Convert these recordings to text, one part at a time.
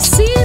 see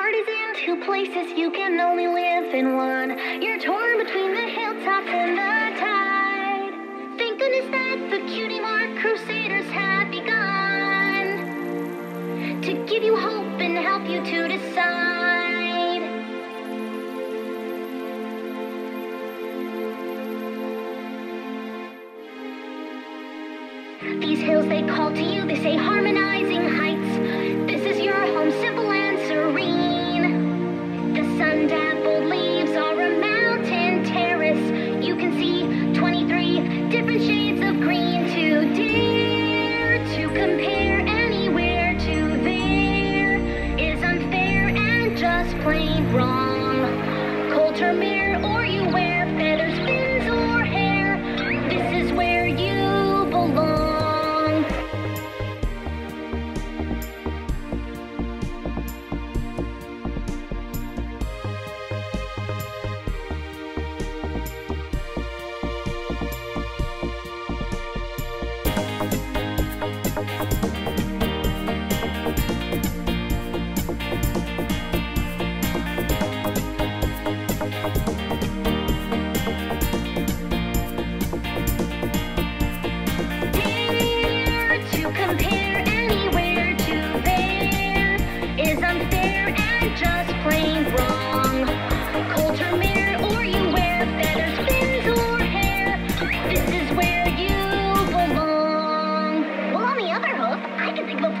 party's in two places you can only live in one. You're torn between the hilltops and the tide. Thank goodness that the cutie mark crusaders have begun to give you hope and help you to decide. These hills they call to you, they say harmonizing high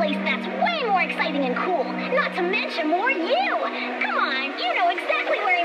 place that's way more exciting and cool. Not to mention more you. Come on, you know exactly where